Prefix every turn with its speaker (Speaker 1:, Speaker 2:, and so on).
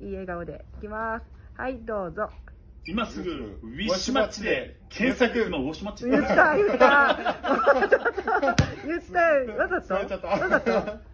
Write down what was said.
Speaker 1: いい笑顔でいきます。はいどうぞ。
Speaker 2: 今すぐウィッシュマッチで検索。今ウォッシュマッチ。
Speaker 1: 言った 言った。言った。わざと？わざと？